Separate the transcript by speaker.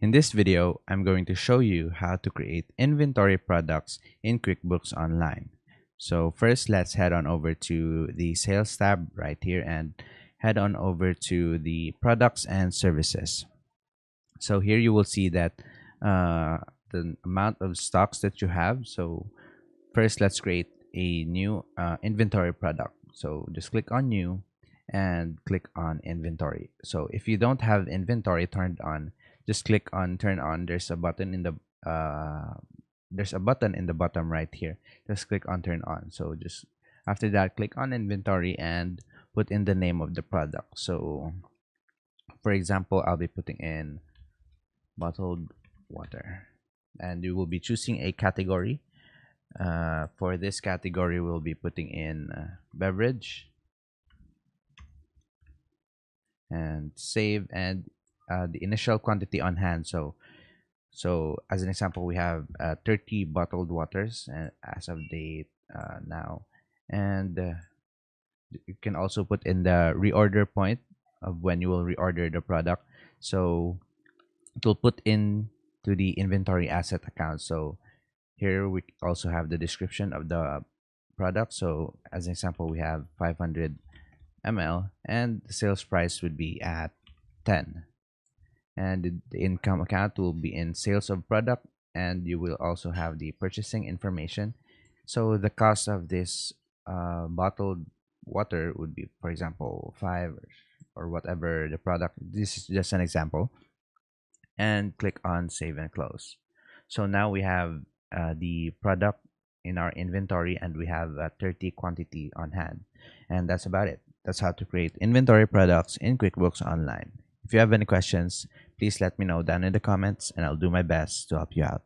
Speaker 1: In this video, I'm going to show you how to create inventory products in QuickBooks Online. So first, let's head on over to the sales tab right here and head on over to the products and services. So here you will see that uh, the amount of stocks that you have. So first, let's create a new uh, inventory product. So just click on new and click on inventory. So if you don't have inventory turned on, just click on turn on there's a button in the uh, there's a button in the bottom right here. Just click on turn on. So just after that click on inventory and put in the name of the product. So for example I'll be putting in bottled water. And you will be choosing a category. Uh, for this category we'll be putting in uh, beverage. And save and uh, the initial quantity on hand. So, so as an example, we have uh, 30 bottled waters uh, as of date uh, now, and uh, you can also put in the reorder point of when you will reorder the product. So it will put in to the inventory asset account. So here we also have the description of the product. So as an example, we have 500 ml and the sales price would be at 10 and the income account will be in sales of product and you will also have the purchasing information. So the cost of this uh, bottled water would be for example five or whatever the product this is just an example and click on save and close. So now we have uh, the product in our inventory and we have a 30 quantity on hand. And that's about it. That's how to create inventory products in quickbooks online. If you have any questions, please let me know down in the comments and I'll do my best to help you out.